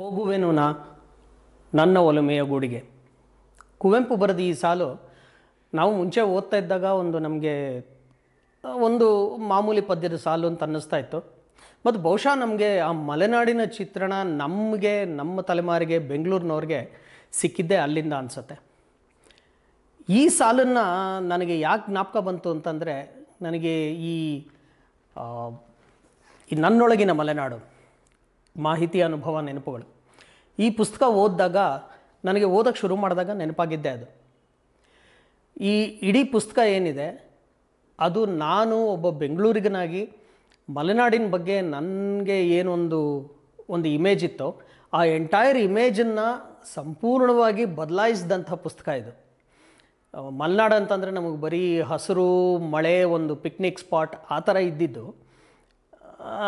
ಹೋಗುವೆನು ನಾ ನನ್ನ ಒಲುಮೆಯ ಗೂಡಿಗೆ. ಕುವೆಂಪು ಬರೆದ ಈ ಸಾಲು ನಾವು ಮುಂಚೆ ಓದ್ತಾ ಇದ್ದಾಗ ಒಂದು ನಮಗೆ ಒಂದು ಮಾಮೂಲಿ ಪದ್ಯದ ಸಾಲು ಅಂತ ಅನ್ನಿಸ್ತಾ ಇತ್ತು. ಮತ್ತು ಬಹುಶಃ ನಮಗೆ ಆ ಮಲೆನಾಡಿನ ಚಿತ್ರಣ ನಮಗೆ, ನಮ್ಮ ತಲೆಮಾರಿಗೆ, ಬೆಂಗಳೂರಿನವ್ರಿಗೆ ಸಿಕ್ಕಿದ್ದೇ ಅಲ್ಲಿಂದ ಅನಿಸುತ್ತೆ. ಈ ಸಾಲನ್ನು ನನಗೆ ಯಾಕೆ ಜ್ಞಾಪಕ ಬಂತು ಅಂತಂದರೆ, ನನಗೆ ಈ ನನ್ನೊಳಗಿನ ಮಲೆನಾಡು ಮಾಹಿತಿ ಅನುಭವ ನೆನಪುಗಳು. ಈ ಪುಸ್ತಕ ಓದಿದಾಗ ನನಗೆ ಓದೋಕ್ಕೆ ಶುರು ಮಾಡಿದಾಗ ನೆನಪಾಗಿದ್ದೆ ಅದು. ಈ ಇಡೀ ಪುಸ್ತಕ ಏನಿದೆ, ಅದು ನಾನು ಒಬ್ಬ ಬೆಂಗಳೂರಿಗನಾಗಿ ಮಲೆನಾಡಿನ ಬಗ್ಗೆ ನನಗೆ ಏನೊಂದು, ಒಂದು ಇಮೇಜ್ ಇತ್ತೋ, ಆ ಎಂಟೈರ್ ಇಮೇಜನ್ನು ಸಂಪೂರ್ಣವಾಗಿ ಬದಲಾಯಿಸಿದಂಥ ಪುಸ್ತಕ ಇದು. ಮಲೆನಾಡು ಅಂತಂದರೆ ನಮಗೆ ಬರೀ ಹಸಿರು, ಮಳೆ, ಒಂದು ಪಿಕ್ನಿಕ್ ಸ್ಪಾಟ್ ಆ ಥರ ಇದ್ದಿದ್ದು.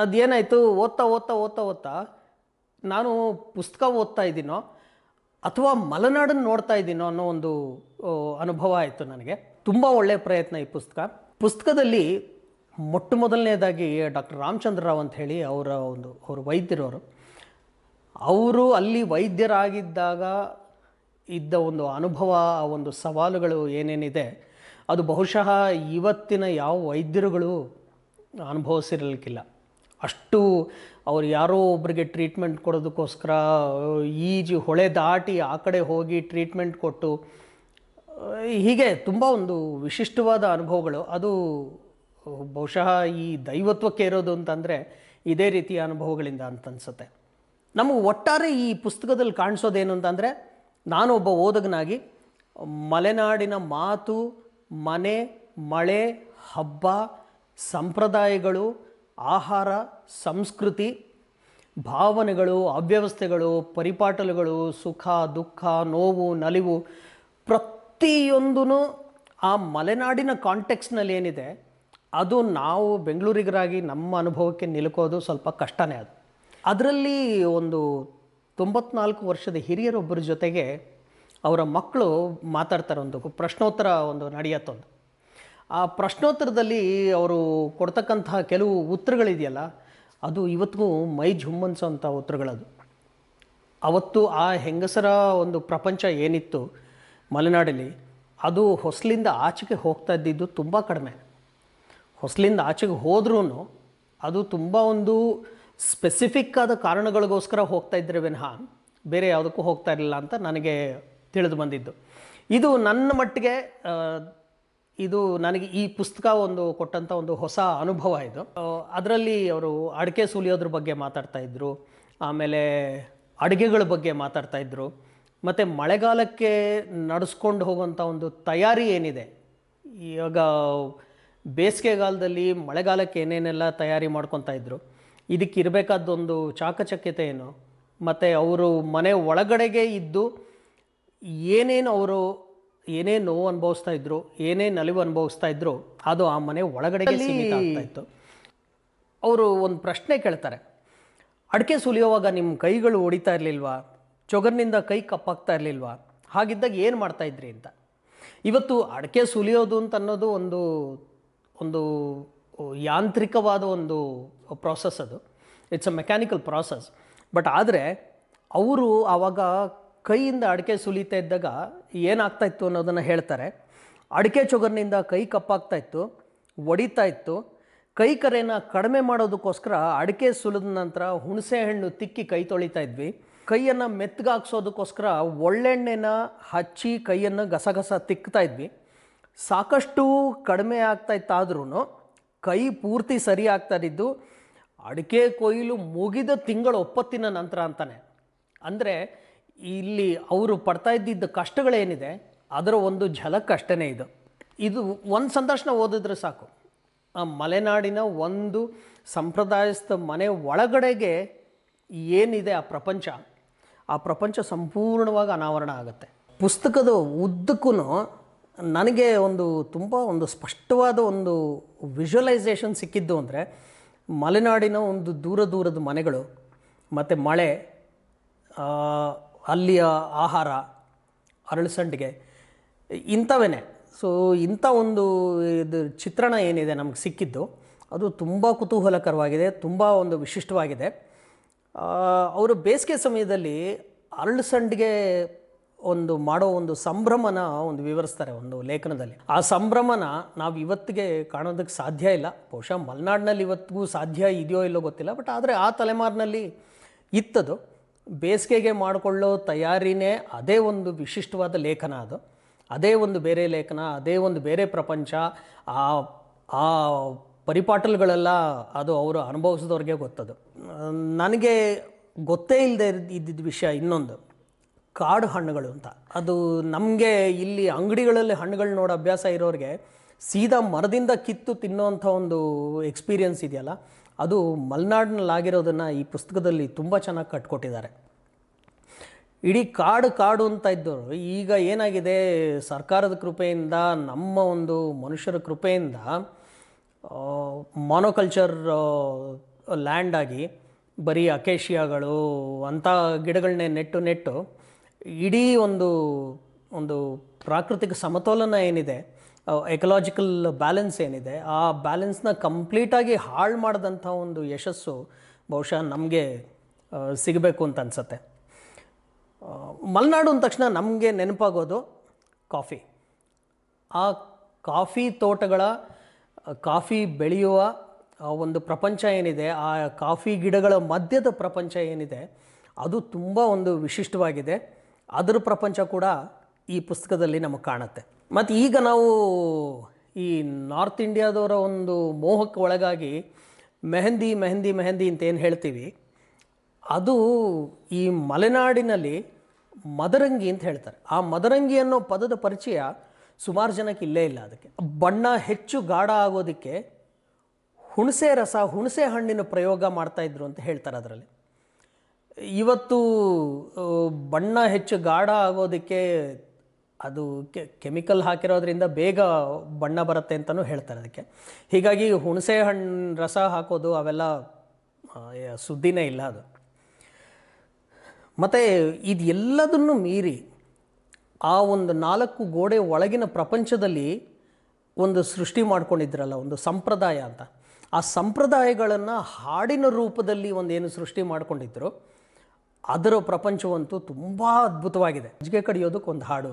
ಅದೇನಾಯಿತು? ಓದ್ತಾ ಓದ್ತಾ ಓದ್ತಾ ಓದ್ತಾ ನಾನು ಪುಸ್ತಕ ಓದ್ತಾ ಇದ್ದೀನೋ ಅಥವಾ ಮಲೆನಾಡನ್ನು ನೋಡ್ತಾ ಇದ್ದೀನೋ ಅನ್ನೋ ಒಂದು ಅನುಭವ ಆಯಿತು ನನಗೆ. ತುಂಬ ಒಳ್ಳೆಯ ಪ್ರಯತ್ನ ಈ ಪುಸ್ತಕ. ಪುಸ್ತಕದಲ್ಲಿ ಮೊಟ್ಟ ಮೊದಲನೇದಾಗಿ ಡಾಕ್ಟರ್ ರಾಮಚಂದ್ರ ರಾವ್ ಅಂತ ಹೇಳಿ ಅವರ ಒಂದು, ಅವರು ವೈದ್ಯರವರು. ಅವರು ಅಲ್ಲಿ ವೈದ್ಯರಾಗಿದ್ದಾಗ ಇದ್ದ ಒಂದು ಅನುಭವ, ಆ ಒಂದು ಸವಾಲುಗಳು ಏನೇನಿದೆ, ಅದು ಬಹುಶಃ ಇವತ್ತಿನ ಯಾವ ವೈದ್ಯರುಗಳು ಅನುಭವಿಸಿರಲಿಕ್ಕಿಲ್ಲ. ಅಷ್ಟು ಅವ್ರು ಯಾರೋ ಒಬ್ಬರಿಗೆ ಟ್ರೀಟ್ಮೆಂಟ್ ಕೊಡೋದಕ್ಕೋಸ್ಕರ ಈಜು ಹೊಳೆ ದಾಟಿ ಆ ಕಡೆ ಹೋಗಿ ಟ್ರೀಟ್ಮೆಂಟ್ ಕೊಟ್ಟು ಹೀಗೆ ತುಂಬ ಒಂದು ವಿಶಿಷ್ಟವಾದ ಅನುಭವಗಳು. ಅದು ಬಹುಶಃ ಈ ದೈವತ್ವಕ್ಕೆ ಇರೋದು ಅಂತಂದರೆ ಇದೇ ರೀತಿಯ ಅನುಭವಗಳಿಂದ ಅಂತ ಅನ್ಸುತ್ತೆ ನಮಗೆ ಒಟ್ಟಾರೆ ಈ ಪುಸ್ತಕದಲ್ಲಿ ಕಾಣಿಸೋದೇನು ಅಂತಂದರೆ ನಾನು ಒಬ್ಬ ಓದಗನಾಗಿ, ಮಲೆನಾಡಿನ ಮಾತು, ಮನೆ, ಮಳೆ, ಹಬ್ಬ, ಸಂಪ್ರದಾಯಗಳು ಆಹಾರ, ಸಂಸ್ಕೃತಿ, ಭಾವನೆಗಳು, ಅವ್ಯವಸ್ಥೆಗಳು, ಪರಿಪಾಟಲುಗಳು, ಸುಖ, ದುಃಖ, ನೋವು, ನಲಿವು ಪ್ರತಿಯೊಂದೂ ಆ ಮಲೆನಾಡಿನ ಕಾಂಟೆಕ್ಸ್ನಲ್ಲಿ ಏನಿದೆ ಅದು ನಾವು ಬೆಂಗಳೂರಿಗರಾಗಿ ನಮ್ಮ ಅನುಭವಕ್ಕೆ ನಿಲುಕೋದು ಸ್ವಲ್ಪ ಕಷ್ಟನೇ ಅದು. ಅದರಲ್ಲಿ ಒಂದು ತೊಂಬತ್ನಾಲ್ಕು ವರ್ಷದ ಹಿರಿಯರೊಬ್ಬರ ಜೊತೆಗೆ ಅವರ ಮಕ್ಕಳು ಮಾತಾಡ್ತಾರೆ ಒಂದು ಪ್ರಶ್ನೋತ್ತರ ಒಂದು ನಡೆಯತ್ತೊಂದು. ಆ ಪ್ರಶ್ನೋತ್ತರದಲ್ಲಿ ಅವರು ಕೊಡ್ತಕ್ಕಂತಹ ಕೆಲವು ಉತ್ತರಗಳಿದೆಯಲ್ಲ, ಅದು ಇವತ್ತಿಗೂ ಮೈ ಜುಮ್ಮನ್ಸೋಂಥ ಉತ್ತರಗಳದು. ಅವತ್ತು ಆ ಹೆಂಗಸರ ಒಂದು ಪ್ರಪಂಚ ಏನಿತ್ತು ಮಲೆನಾಡಲ್ಲಿ, ಅದು ಹೊಸಲಿಂದ ಆಚೆಗೆ ಹೋಗ್ತಾ ಇದ್ದಿದ್ದು ತುಂಬ ಕಡಿಮೆ. ಹೊಸಲಿಂದ ಆಚೆಗೆ ಹೋದ್ರೂ ಅದು ತುಂಬ ಒಂದು ಸ್ಪೆಸಿಫಿಕ್ ಆದ ಕಾರಣಗಳಿಗೋಸ್ಕರ ಹೋಗ್ತಾ ಇದ್ದರೆ ವಿನಃ ಬೇರೆ ಯಾವುದಕ್ಕೂ ಹೋಗ್ತಾ ಇರಲಿಲ್ಲ ಅಂತ ನನಗೆ ತಿಳಿದು ಬಂದಿದ್ದು. ಇದು ನನ್ನ ಮಟ್ಟಿಗೆ ಇದು ನನಗೆ ಈ ಪುಸ್ತಕ ಒಂದು ಕೊಟ್ಟಂಥ ಒಂದು ಹೊಸ ಅನುಭವ ಇದು. ಅದರಲ್ಲಿ ಅವರು ಅಡಿಕೆ ಸುಲಿಯೋದ್ರ ಬಗ್ಗೆ ಮಾತಾಡ್ತಾ ಇದ್ರು, ಆಮೇಲೆ ಅಡುಗೆಗಳ ಬಗ್ಗೆ ಮಾತಾಡ್ತಾ ಇದ್ರು, ಮತ್ತು ಮಳೆಗಾಲಕ್ಕೆ ನಡೆಸ್ಕೊಂಡು ಹೋಗುವಂಥ ಒಂದು ತಯಾರಿ ಏನಿದೆ? ಇವಾಗ ಬೇಸಿಗೆಗಾಲದಲ್ಲಿ ಮಳೆಗಾಲಕ್ಕೆ ಏನೇನೆಲ್ಲ ತಯಾರಿ ಮಾಡ್ಕೊತಾ ಇದಕ್ಕೆ ಇರಬೇಕಾದೊಂದು ಚಾಕಚಕ್ಯತೆ ಏನು? ಮತ್ತು ಅವರು ಮನೆ ಒಳಗಡೆಗೆ ಇದ್ದು ಏನೇನು ಅವರು ಏನೇನು ನೋವು ಅನುಭವಿಸ್ತಾ ಇದ್ರು ಏನೇ ನಲಿವು ಅನುಭವಿಸ್ತಾ ಇದ್ರು ಅದು ಆ ಮನೆ ಒಳಗಡೆಗೆ ಸೀಮಿತ ಆಗ್ತಾ ಇತ್ತು. ಅವರು ಒಂದು ಪ್ರಶ್ನೆ ಕೇಳ್ತಾರೆ. ಅಡಿಕೆ ಸುಲಿಯುವಾಗ ನಿಮ್ಮ ಕೈಗಳು ಹೊಡಿತಾ ಇರಲಿಲ್ವಾ? ಚೊಗರ್ನಿಂದ ಕೈ ಕಪ್ಪಾಗ್ತಾ ಇರಲಿಲ್ವಾ? ಹಾಗಿದ್ದಾಗ ಏನು ಮಾಡ್ತಾ ಇದ್ರಿ ಅಂತ. ಇವತ್ತು ಅಡಿಕೆ ಸುಲಿಯೋದು ಅಂತ ಅನ್ನೋದು ಒಂದು ಒಂದು ಯಾಂತ್ರಿಕವಾದ ಒಂದು ಪ್ರಾಸೆಸ್ ಅದು. It's a mechanical process but ಆದರೆ ಅವರು ಆವಾಗ ಕೈಯಿಂದ ಅಡಿಕೆ ಸುಲಿತಾ ಇದ್ದಾಗ ಏನಾಗ್ತಾ ಇತ್ತು ಅನ್ನೋದನ್ನು ಹೇಳ್ತಾರೆ. ಅಡಿಕೆ ಚೊಗರ್ನಿಂದ ಕೈ ಕಪ್ಪಾಗ್ತಾ ಇತ್ತು, ಒಡಿತಾ ಇತ್ತು. ಕೈ ಕರೆನ ಕಡಿಮೆ ಮಾಡೋದಕ್ಕೋಸ್ಕರ ಅಡಿಕೆ ಸುಲಿದ ನಂತರ ಹುಣಸೆ ಹಣ್ಣು ತಿಕ್ಕಿ ಕೈ ತೊಳಿತಾ ಇದ್ವಿ. ಕೈಯನ್ನು ಮೆತ್ತಗಾಕ್ಸೋದಕ್ಕೋಸ್ಕರ ಒಳ್ಳೆಣ್ಣೆನ ಹಚ್ಚಿ ಕೈಯನ್ನು ಗಸಗಸ ತಿಕ್ತಾ ಇದ್ವಿ. ಸಾಕಷ್ಟು ಕಡಿಮೆ ಆಗ್ತಾ ಇತ್ತಾದ್ರೂ ಕೈ ಪೂರ್ತಿ ಸರಿ ಆಗ್ತಾ ಇದ್ದು ಅಡಿಕೆ ಕೊಯ್ಲು ಮುಗಿದ ತಿಂಗಳ ಒಪ್ಪತ್ತಿನ ನಂತರ ಅಂತಾನೆ. ಅಂದರೆ ಇಲ್ಲಿ ಅವರು ಪಡ್ತಾ ಇದ್ದಿದ್ದ ಕಷ್ಟಗಳೇನಿದೆ, ಅದರ ಒಂದು ಝಲಕ್ ಅಷ್ಟೇ ಇದು. ಇದು ಒಂದು ಸಂದರ್ಶನ ಓದಿದ್ರೆ ಸಾಕು. ಆ ಮಲೆನಾಡಿನ ಒಂದು ಸಂಪ್ರದಾಯಸ್ಥ ಮನೆ ಒಳಗಡೆಗೆ ಏನಿದೆ ಆ ಪ್ರಪಂಚ? ಆ ಪ್ರಪಂಚ ಸಂಪೂರ್ಣವಾಗಿ ಅನಾವರಣ ಆಗುತ್ತೆ. ಪುಸ್ತಕದ ಉದ್ದಕ್ಕೂ ನನಗೆ ಒಂದು ತುಂಬ ಒಂದು ಸ್ಪಷ್ಟವಾದ ಒಂದು ವಿಜುವಲೈಸೇಷನ್ ಸಿಕ್ಕಿದ್ದು ಅಂದರೆ, ಮಲೆನಾಡಿನ ಒಂದು ದೂರ ದೂರದ ಮನೆಗಳು, ಮತ್ತು ಮಳೆ ಅಲ್ಲಿಯ ಆಹಾರ ಅರಳಸಂಡಿಗೆ ಇಂಥವೇ ಸೊ ಇಂಥ ಒಂದು ಇದು ಚಿತ್ರಣ ಏನಿದೆ ನಮಗೆ ಸಿಕ್ಕಿದ್ದು, ಅದು ತುಂಬ ಕುತೂಹಲಕರವಾಗಿದೆ, ತುಂಬ ಒಂದು ವಿಶಿಷ್ಟವಾಗಿದೆ. ಅವರು ಬೇಸಿಗೆ ಸಮಯದಲ್ಲಿ ಅರಳು ಒಂದು ಮಾಡೋ ಒಂದು ಸಂಭ್ರಮನ ಒಂದು ವಿವರಿಸ್ತಾರೆ ಒಂದು ಲೇಖನದಲ್ಲಿ. ಆ ಸಂಭ್ರಮನ ನಾವು ಇವತ್ತಿಗೆ ಕಾಣೋದಕ್ಕೆ ಸಾಧ್ಯ ಇಲ್ಲ. ಬಹುಶಃ ಮಲೆನಾಡಿನಲ್ಲಿ ಇವತ್ತಿಗೂ ಸಾಧ್ಯ ಇದೆಯೋ ಇಲ್ಲೋ ಗೊತ್ತಿಲ್ಲ, ಬಟ್ ಆದರೆ ಆ ತಲೆಮಾರಿನಲ್ಲಿ ಇತ್ತದು. ಬೇಸಿಗೆಗೆ ಮಾಡಿಕೊಳ್ಳೋ ತಯಾರಿನೇ ಅದೇ ಒಂದು ವಿಶಿಷ್ಟವಾದ ಲೇಖನ ಅದು. ಅದೇ ಒಂದು ಬೇರೆ ಲೇಖನ, ಅದೇ ಒಂದು ಬೇರೆ ಪ್ರಪಂಚ, ಆ ಆ ಪರಿಪಾಟಲ್ಗಳೆಲ್ಲ ಅದು ಅವರು ಅನುಭವಿಸಿದವ್ರಿಗೆ ಗೊತ್ತದು. ನನಗೆ ಗೊತ್ತೇ ಇಲ್ಲದೆ ಇದ್ದಿದ್ದ ವಿಷಯ ಇನ್ನೊಂದು. ಕಾಡು ಹಣ್ಣುಗಳು ಅಂತ. ಅದು ನಮಗೆ ಇಲ್ಲಿ ಅಂಗಡಿಗಳಲ್ಲಿ ಹಣ್ಣುಗಳು ನೋಡೋ ಅಭ್ಯಾಸ ಇರೋರಿಗೆ ಸೀದಾ ಮರದಿಂದ ಕಿತ್ತು ತಿನ್ನೋವಂಥ ಒಂದು ಎಕ್ಸ್ಪೀರಿಯನ್ಸ್ ಇದೆಯಲ್ಲ ಅದು ಮಲೆನಾಡಿನಲ್ಲಾಗಿರೋದನ್ನು ಈ ಪುಸ್ತಕದಲ್ಲಿ ತುಂಬ ಚೆನ್ನಾಗಿ ಕಟ್ಕೊಟ್ಟಿದ್ದಾರೆ. ಇಡೀ ಕಾಡು ಕಾಡು ಅಂತ ಇದ್ದವರು ಈಗ ಏನಾಗಿದೆ, ಸರ್ಕಾರದ ಕೃಪೆಯಿಂದ, ನಮ್ಮ ಒಂದು ಮನುಷ್ಯರ ಕೃಪೆಯಿಂದ ಮಾನೋಕಲ್ಚರ್ ಲ್ಯಾಂಡ್ ಆಗಿ ಬರೀ ಅಕೇಶಿಯಾಗಳು, ಅಂಥ ಗಿಡಗಳನ್ನೇ ನೆಟ್ಟು ನೆಟ್ಟು ಇಡೀ ಒಂದು ಒಂದು ಪ್ರಾಕೃತಿಕ ಸಮತೋಲನ ಏನಿದೆ ಎಕಲಾಜಿಕಲ್ ಬ್ಯಾಲೆನ್ಸ್ ಏನಿದೆ, ಆ ಬ್ಯಾಲೆನ್ಸ್ನ ಕಂಪ್ಲೀಟಾಗಿ ಹಾಳು ಮಾಡಿದಂಥ ಒಂದು ಯಶಸ್ಸು ಬಹುಶಃ ನಮಗೆ ಸಿಗಬೇಕು ಅಂತ ಅನಿಸತ್ತೆ. ಮಲೆನಾಡು ಅಂದ ತಕ್ಷಣ ನಮಗೆ ನೆನಪಾಗೋದು ಕಾಫಿ. ಆ ಕಾಫಿ ತೋಟಗಳ ಕಾಫಿ ಬೆಳೆಯುವ ಒಂದು ಪ್ರಪಂಚ ಏನಿದೆ, ಆ ಕಾಫಿ ಗಿಡಗಳ ಮಧ್ಯದ ಪ್ರಪಂಚ ಏನಿದೆ, ಅದು ತುಂಬ ಒಂದು ವಿಶಿಷ್ಟವಾಗಿದೆ. ಅದರ ಪ್ರಪಂಚ ಕೂಡ ಈ ಪುಸ್ತಕದಲ್ಲಿ ನಮಗೆ ಕಾಣುತ್ತೆ. ಮತ್ತು ಈಗ ನಾವು ಈ ನಾರ್ತ್ ಇಂಡಿಯಾದವರ ಒಂದು ಮೋಹಕ್ಕೆ ಒಳಗಾಗಿ ಮೆಹಂದಿ ಮೆಹಂದಿ ಮೆಹಂದಿ ಅಂತ ಏನು ಹೇಳ್ತೀವಿ. ಅದು ಈ ಮಲೆನಾಡಿನಲ್ಲಿ ಮದರಂಗಿ ಅಂತ ಹೇಳ್ತಾರೆ. ಆ ಮದರಂಗಿ ಅನ್ನೋ ಪದದ ಪರಿಚಯ ಸುಮಾರು ಜನಕ್ಕೆ ಇಲ್ಲೇ ಇಲ್ಲ ಅದಕ್ಕೆ. ಬಣ್ಣ ಹೆಚ್ಚು ಗಾಢ ಆಗೋದಕ್ಕೆ ಹುಣಸೆ ರಸ, ಹುಣಸೆ ಹಣ್ಣಿನ ಪ್ರಯೋಗ ಮಾಡ್ತಾಯಿದ್ರು ಅಂತ ಹೇಳ್ತಾರೆ ಅದರಲ್ಲಿ. ಇವತ್ತು ಬಣ್ಣ ಹೆಚ್ಚು ಗಾಢ ಆಗೋದಕ್ಕೆ ಅದು ಕೆಮಿಕಲ್ ಹಾಕಿರೋದ್ರಿಂದ ಬೇಗ ಬಣ್ಣ ಬರುತ್ತೆ ಅಂತಲೂ ಹೇಳ್ತಾರೆ ಅದಕ್ಕೆ. ಹೀಗಾಗಿ ಹುಣಸೆ ಹಣ್ಣು ರಸ ಹಾಕೋದು ಅವೆಲ್ಲ ಸುದ್ದಿನೇ ಇಲ್ಲ ಅದು. ಮತ್ತು ಇದೆಲ್ಲದನ್ನು ಮೀರಿ ಆ ಒಂದು ನಾಲ್ಕು ಗೋಡೆ ಒಳಗಿನ ಪ್ರಪಂಚದಲ್ಲಿ ಒಂದು ಸೃಷ್ಟಿ ಮಾಡ್ಕೊಂಡಿದ್ರಲ್ಲ, ಒಂದು ಸಂಪ್ರದಾಯ ಅಂತ. ಆ ಸಂಪ್ರದಾಯಗಳನ್ನು ಹಾಡಿನ ರೂಪದಲ್ಲಿ ಒಂದೇನು ಸೃಷ್ಟಿ ಮಾಡ್ಕೊಂಡಿದ್ರು, ಅದರ ಪ್ರಪಂಚವಂತೂ ತುಂಬ ಅದ್ಭುತವಾಗಿದೆ. ಅಜ್ಜಿಗೆ ಕಡಿಯೋದಕ್ಕೆ ಒಂದು ಹಾಡು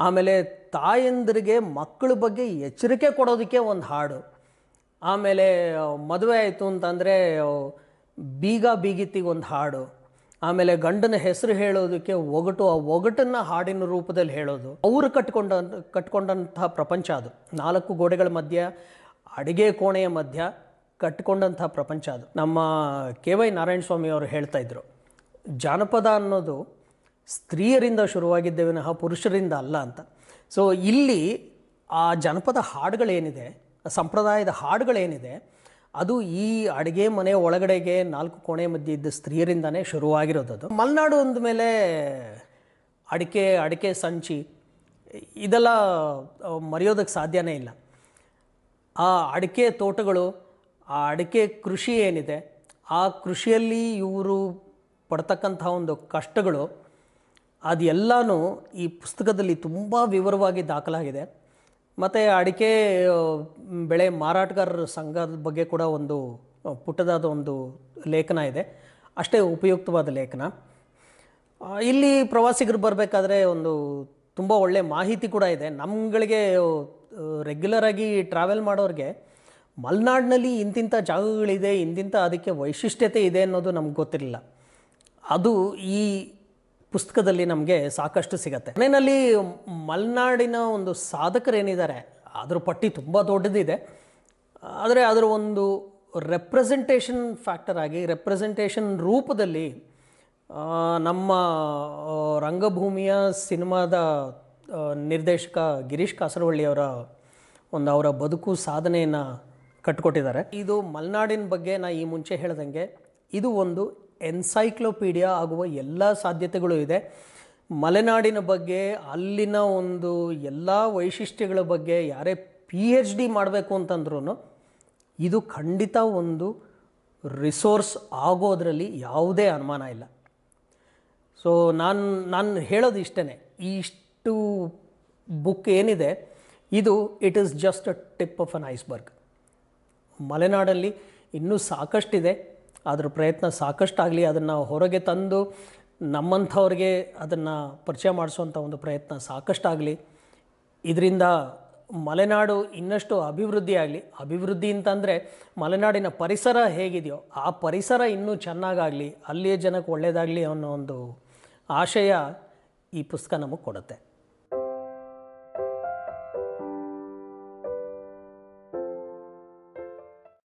ಆಮೇಲೆ ತಾಯಂದಿರಿಗೆ ಮಕ್ಕಳ ಬಗ್ಗೆ ಎಚ್ಚರಿಕೆ ಕೊಡೋದಕ್ಕೆ ಒಂದು ಹಾಡು. ಆಮೇಲೆ ಮದುವೆ ಆಯಿತು ಅಂತಂದರೆ ಬೀಗ ಬೀಗಿತ್ತಿಗೆ ಒಂದು ಹಾಡು. ಆಮೇಲೆ ಗಂಡನ ಹೆಸರು ಹೇಳೋದಕ್ಕೆ ಒಗಟು, ಆ ಒಗಟನ್ನು ಹಾಡಿನ ರೂಪದಲ್ಲಿ ಹೇಳೋದು. ಅವರು ಕಟ್ಕೊಂಡ, ಕಟ್ಕೊಂಡಂತಹ ಪ್ರಪಂಚ ಅದು. ನಾಲ್ಕು ಗೋಡೆಗಳ ಮಧ್ಯ, ಅಡುಗೆ ಕೋಣೆಯ ಮಧ್ಯ ಕಟ್ಕೊಂಡಂತಹ ಪ್ರಪಂಚ ಅದು. ನಮ್ಮ ಕೆ ವೈ ನಾರಾಯಣ ಸ್ವಾಮಿ ಅವರು ಹೇಳ್ತಾ ಇದ್ರು, ಜಾನಪದ ಅನ್ನೋದು ಸ್ತ್ರೀಯರಿಂದ ಶುರುವಾಗಿದ್ದೇ ವಿನಃ ಪುರುಷರಿಂದ ಅಲ್ಲ ಅಂತ. ಸೊ ಇಲ್ಲಿ ಆ ಜನಪದ ಹಾಡುಗಳೇನಿದೆ ಸಂಪ್ರದಾಯದ ಹಾಡುಗಳೇನಿದೆ, ಅದು ಈ ಅಡುಗೆ ಮನೆ ಒಳಗಡೆಗೆ ನಾಲ್ಕು ಕೋಣೆ ಮಧ್ಯೆ ಇದ್ದ ಸ್ತ್ರೀಯರಿಂದನೇ ಶುರುವಾಗಿರೋದು ಅದು. ಮಲೆನಾಡು ಅಂದಮೇಲೆ ಅಡಿಕೆ ಅಡಿಕೆ ಸಂಚಿ, ಇದೆಲ್ಲ ಮರೆಯೋದಕ್ಕೆ ಸಾಧ್ಯನೇ ಇಲ್ಲ. ಆ ಅಡಿಕೆ ತೋಟಗಳು, ಆ ಅಡಿಕೆ ಕೃಷಿ ಏನಿದೆ, ಆ ಕೃಷಿಯಲ್ಲಿ ಇವರು ಪಡ್ತಕ್ಕಂಥ ಒಂದು ಕಷ್ಟಗಳು ಅದೆಲ್ಲನೂ ಈ ಪುಸ್ತಕದಲ್ಲಿ ತುಂಬ ವಿವರವಾಗಿ ದಾಖಲಾಗಿದೆ. ಮತ್ತು ಅಡಿಕೆ ಬೆಳೆ ಮಾರಾಟಗಾರರ ಸಂಘದ ಬಗ್ಗೆ ಕೂಡ ಒಂದು ಪುಟ್ಟದಾದ ಒಂದು ಲೇಖನ ಇದೆ. ಅಷ್ಟೇ ಉಪಯುಕ್ತವಾದ ಲೇಖನ. ಇಲ್ಲಿ ಪ್ರವಾಸಿಗರು ಬರಬೇಕಾದ್ರೆ ಒಂದು ತುಂಬ ಒಳ್ಳೆ ಮಾಹಿತಿ ಕೂಡ ಇದೆ. ನಮ್ಗಳಿಗೆ ರೆಗ್ಯುಲರಾಗಿ ಟ್ರಾವೆಲ್ ಮಾಡೋರಿಗೆ ಮಲೆನಾಡಿನಲ್ಲಿ ಇಂತಿಂಥ ಜಾಗಗಳಿದೆ ಇಂತಿಂಥ ಅದಕ್ಕೆ ವೈಶಿಷ್ಟ್ಯತೆ ಇದೆ ಅನ್ನೋದು ನಮ್ಗೆ ಗೊತ್ತಿರಲಿಲ್ಲ. ಅದು ಈ ಪುಸ್ತಕದಲ್ಲಿ ನಮಗೆ ಸಾಕಷ್ಟು ಸಿಗತ್ತೆ. ಮನೆಯಲ್ಲಿ ಮಲೆನಾಡಿನ ಒಂದು ಸಾಧಕರೇನಿದ್ದಾರೆ ಅದ್ರ ಪಟ್ಟಿ ತುಂಬ ದೊಡ್ಡದಿದೆ. ಆದರೆ ಅದರ ಒಂದು ರೆಪ್ರೆಸೆಂಟೇಷನ್ ಫ್ಯಾಕ್ಟರ್ ಆಗಿ ರೆಪ್ರೆಸೆಂಟೇಷನ್ ರೂಪದಲ್ಲಿ ನಮ್ಮ ರಂಗಭೂಮಿಯ ಸಿನಿಮಾದ ನಿರ್ದೇಶಕ ಗಿರೀಶ್ ಕಾಸರವಳ್ಳಿಯವರ ಒಂದು ಅವರ ಬದುಕು ಸಾಧನೆಯನ್ನು ಕಟ್ಟಿಕೊಟ್ಟಿದ್ದಾರೆ ಇದು ಮಲೆನಾಡಿನ ಬಗ್ಗೆ ನಾ ಈ ಮುಂಚೆ ಹೇಳ್ದಂಗೆ, ಇದು ಒಂದು ಎನ್ಸೈಕ್ಲೋಪೀಡಿಯಾ ಆಗುವ ಎಲ್ಲ ಸಾಧ್ಯತೆಗಳು ಇದೆ. ಮಲೆನಾಡಿನ ಬಗ್ಗೆ, ಅಲ್ಲಿನ ಒಂದು ಎಲ್ಲ ವೈಶಿಷ್ಟ್ಯಗಳ ಬಗ್ಗೆ ಯಾರೇ ಪಿ ಎಚ್ ಡಿ ಮಾಡಬೇಕು ಅಂತಂದ್ರೂ ಇದು ಖಂಡಿತ ಒಂದು ರಿಸೋರ್ಸ್ ಆಗೋದರಲ್ಲಿ ಯಾವುದೇ ಅನುಮಾನ ಇಲ್ಲ. ಸೊ ನಾನು ನಾನು ಹೇಳೋದು ಇಷ್ಟೇ ಇಷ್ಟು ಬುಕ್ ಏನಿದೆ, ಇದು it is just a tip of an iceberg ಮಲೆನಾಡಲ್ಲಿ ಇನ್ನೂ ಸಾಕಷ್ಟಿದೆ. ಅದ್ರ ಪ್ರಯತ್ನ ಸಾಕಷ್ಟಾಗಲಿ ಅದನ್ನು ಹೊರಗೆ ತಂದು ನಮ್ಮಂಥವ್ರಿಗೆ ಅದನ್ನು ಪರಿಚಯ ಮಾಡಿಸುವಂಥ ಒಂದು ಪ್ರಯತ್ನ ಸಾಕಷ್ಟಾಗಲಿ. ಇದರಿಂದ ಮಲೆನಾಡು ಇನ್ನಷ್ಟು ಅಭಿವೃದ್ಧಿ ಆಗಲಿ, ಅಭಿವೃದ್ಧಿ ಅಂತಂದರೆ ಮಲೆನಾಡಿನ ಪರಿಸರ ಹೇಗಿದೆಯೋ ಆ ಪರಿಸರ ಇನ್ನೂ ಚೆನ್ನಾಗಾಗಲಿ, ಅಲ್ಲಿಯ ಜನಕ್ಕೆ ಒಳ್ಳೆಯದಾಗಲಿ ಅನ್ನೋ ಒಂದು ಆಶಯ ಈ ಪುಸ್ತಕ ನಮಗೆ ಕೊಡುತ್ತೆ.